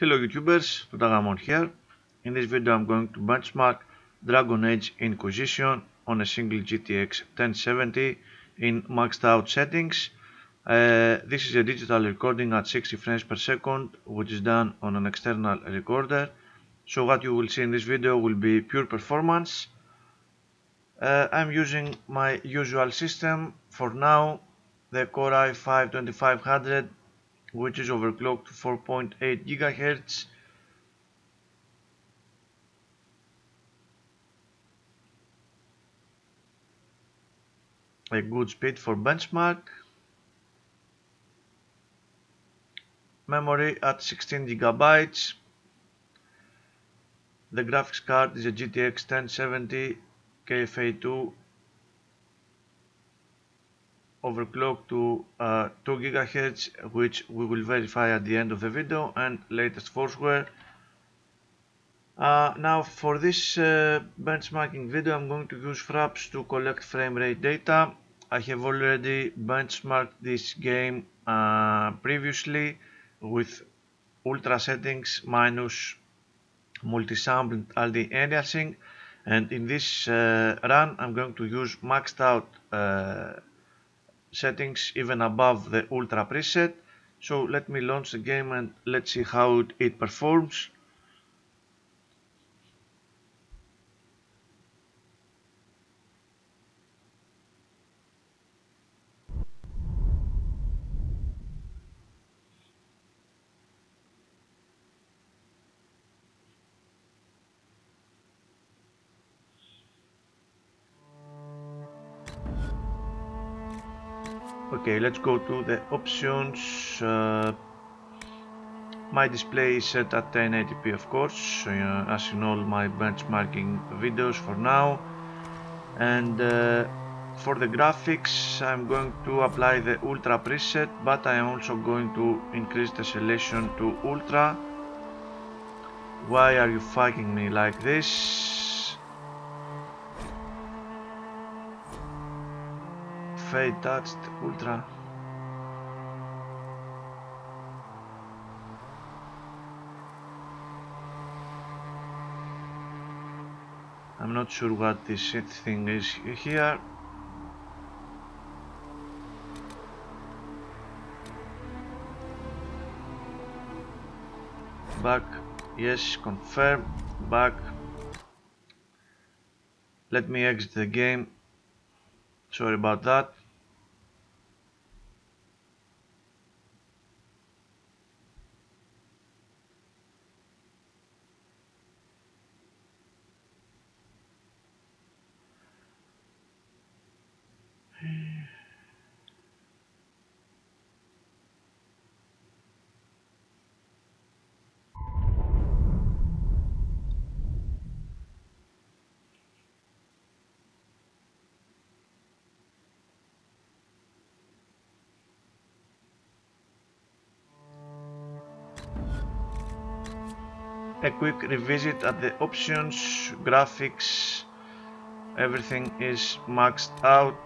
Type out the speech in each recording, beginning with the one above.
Hello YouTubers, Toutagamon here. In this video I'm going to benchmark Dragon Age Inquisition on a single GTX 1070 in maxed out settings. Uh, this is a digital recording at 60 frames per second which is done on an external recorder. So what you will see in this video will be pure performance. Uh, I'm using my usual system for now, the Core i5 2500 which is overclocked to 4.8 gigahertz. A good speed for benchmark. Memory at 16 gigabytes. The graphics card is a GTX 1070 KFA2 overclocked to uh, 2 GHz which we will verify at the end of the video and latest firmware. Uh, now for this uh, benchmarking video I'm going to use Fraps to collect frame rate data. I have already benchmarked this game uh, previously with ultra settings minus multi-sample anti-aliasing and in this uh, run I'm going to use maxed out uh, settings even above the ultra preset. So let me launch the game and let's see how it performs okay let's go to the options. Uh, my display is set at 1080p of course. Uh, as in all my benchmarking videos for now. And uh, for the graphics I'm going to apply the ultra preset but I am also going to increase the selection to ultra. Why are you fucking me like this fade touched ultra. I'm not sure what this shit thing is here. Back yes confirm back. Let me exit the game. Sorry about that a quick revisit at the options, graphics, everything is maxed out.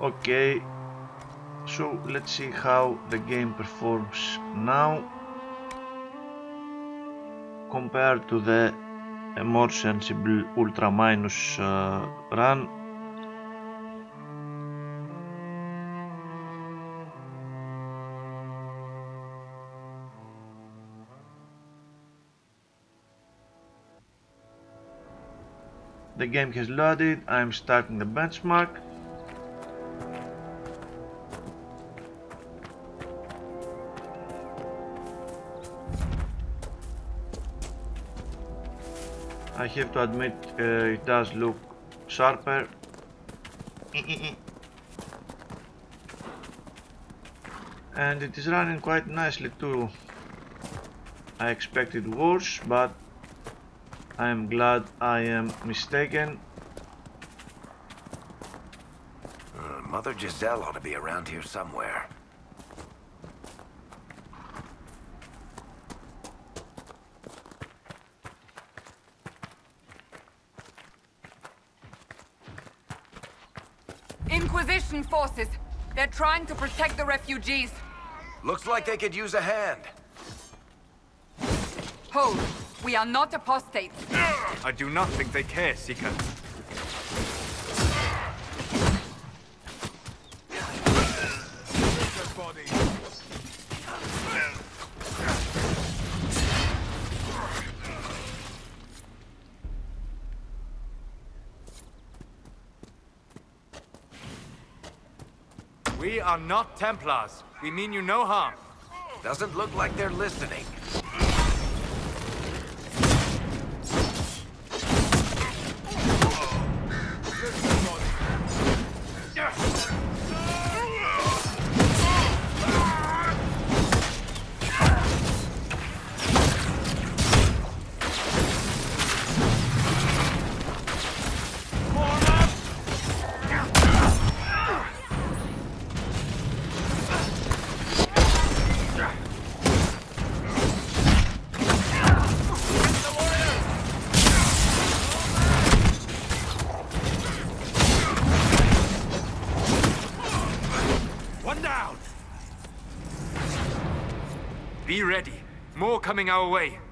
Okay, so let's see how the game performs now compared to the more sensible ultra minus uh, run The game has loaded, I'm starting the benchmark. I have to admit uh, it does look sharper. and it is running quite nicely too. I expected worse, but I am glad I am mistaken. Uh, Mother Giselle ought to be around here somewhere. Inquisition forces, They're trying to protect the refugees. Looks like they could use a hand. Hold. We are not apostates. I do not think they care, Seeker. We are not Templars. We mean you no harm. Doesn't look like they're listening. Coming our way.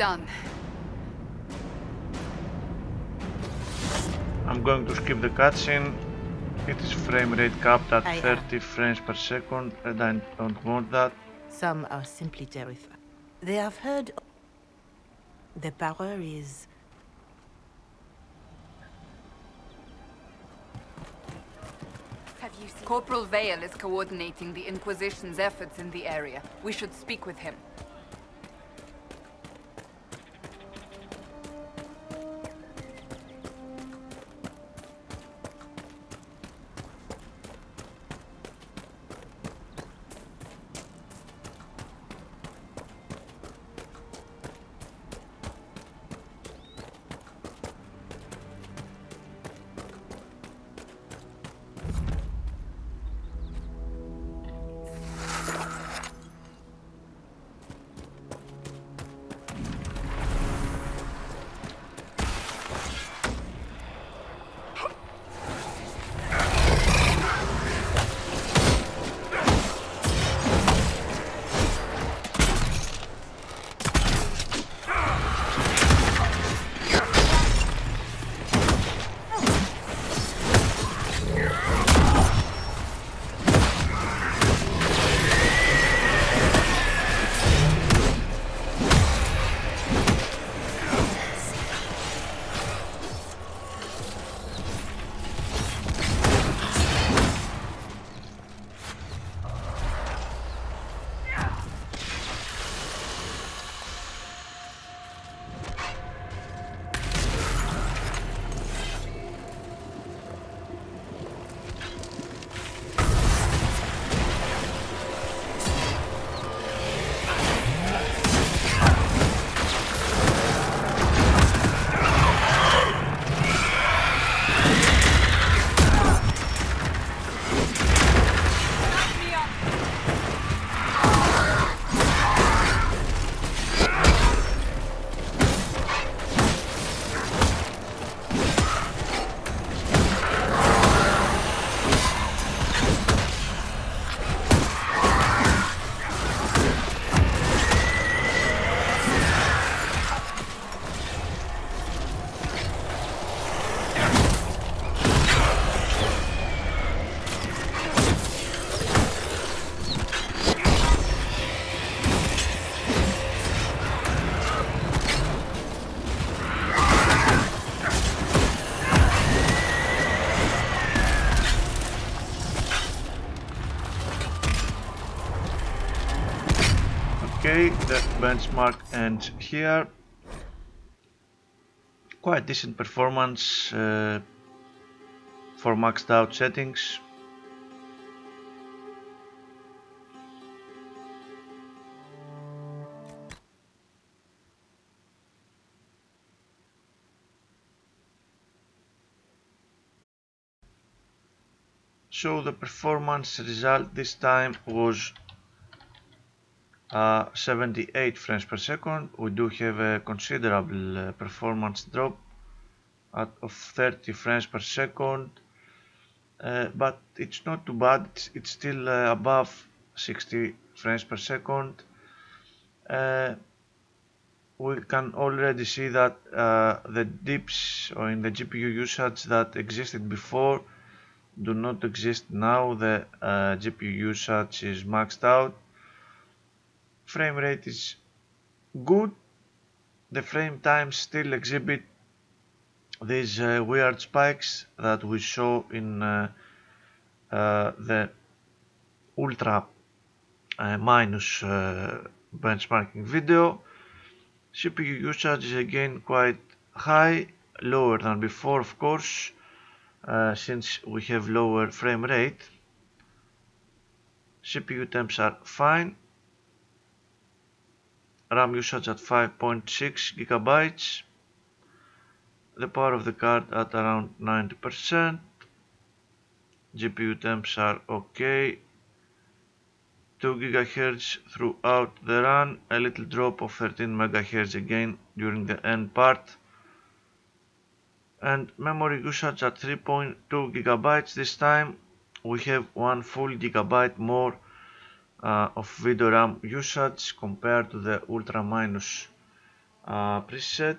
Done. I'm going to skip the cutscene. It is frame rate capped at I, uh, 30 frames per second and I don't want that. Some are simply terrified. They have heard the power is Have you seen... Corporal Vale is coordinating the Inquisition's efforts in the area. We should speak with him. Benchmark and here quite decent performance uh, for maxed out settings. So the performance result this time was uh, 78 frames per second. We do have a considerable uh, performance drop at, of 30 frames per second. Uh, but it's not too bad. It's, it's still uh, above 60 frames per second. Uh, we can already see that uh, the dips or in the GPU usage that existed before do not exist now. The GPU usage is maxed out frame rate is good. The frame times still exhibit these uh, weird spikes that we saw in uh, uh, the ultra uh, minus uh, benchmarking video. CPU usage is again quite high lower than before of course uh, since we have lower frame rate. CPU temps are fine RAM usage at 5.6 gigabytes. The power of the card at around 90% GPU temps are okay. 2 GHz throughout the run a little drop of 13 MHz again during the end part. And memory usage at 3.2 gigabytes this time. We have one full gigabyte more uh, of video RAM usage compared to the Ultra Minus uh, preset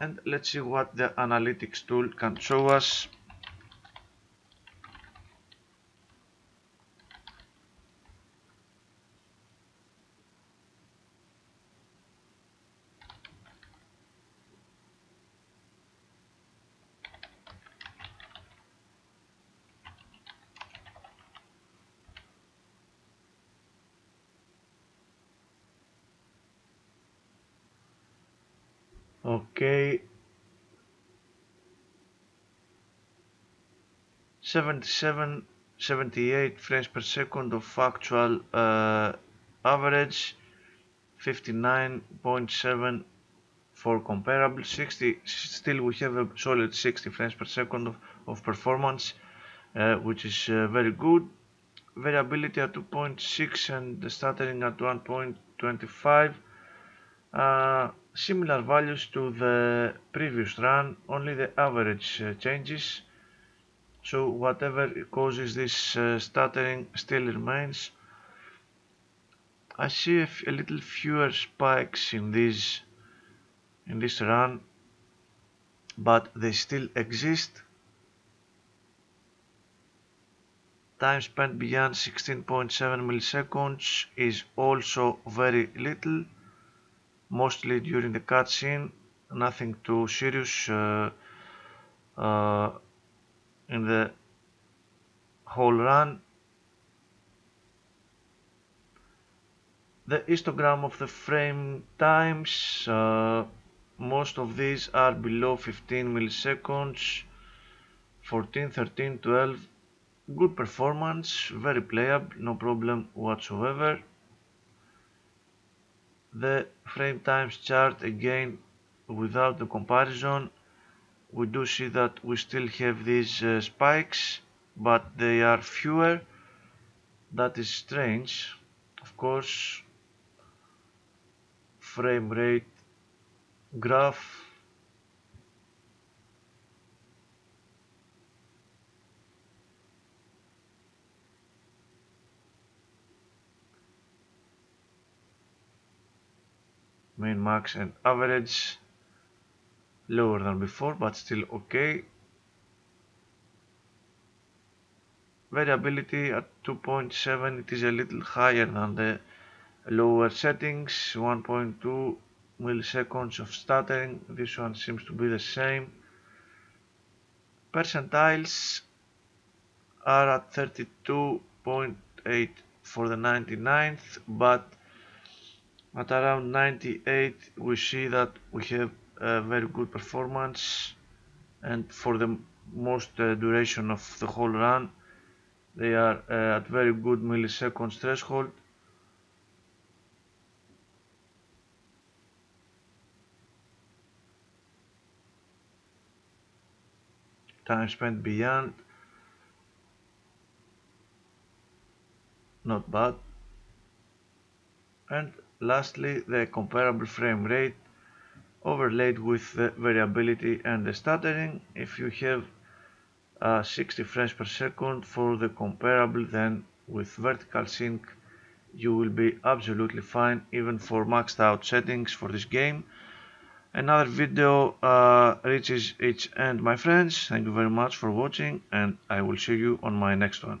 and let's see what the analytics tool can show us okay 77 78 frames per second of actual uh, average. 59.7 for comparable. 60 still we have a solid 60 frames per second of, of performance uh, which is uh, very good. Variability at 2.6 and the stuttering at 1.25 uh, similar values to the previous run only the average uh, changes. So whatever causes this uh, stuttering still remains. I see a, little fewer spikes in this in this run but they still exist. Time spent beyond 16.7 milliseconds is also very little mostly during the cutscene nothing too serious uh, uh, in the whole run. The histogram of the frame times uh, most of these are below 15 milliseconds 14 13 12 good performance very playable no problem whatsoever the frame times chart again without the comparison. We do see that we still have these uh, spikes but they are fewer. That is strange. Of course frame rate graph min max and average lower than before but still okay. Variability at 2.7 it is a little higher than the lower settings. 1.2 milliseconds of stuttering this one seems to be the same. Percentiles are at 32.8 for the 99th but at around 98 we see that we have a very good performance and for the most uh, duration of the whole run they are uh, at very good milliseconds threshold. Time spent beyond. Not bad. And lastly the comparable frame rate overlaid with the variability and the stuttering. If you have uh, 60 frames per second for the comparable then with vertical sync you will be absolutely fine even for maxed out settings for this game. Another video uh, reaches its end my friends. Thank you very much for watching and I will see you on my next one